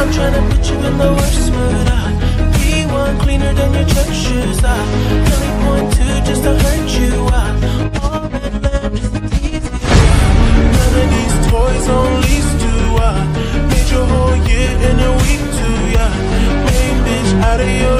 I'm tryna put you in the worst mood. I P1 cleaner than your church shoes. I really point two just to hurt you. I all that lamp just to tease you. None of these toys on lease do I made your whole year in a week too. Yeah, main bitch out of your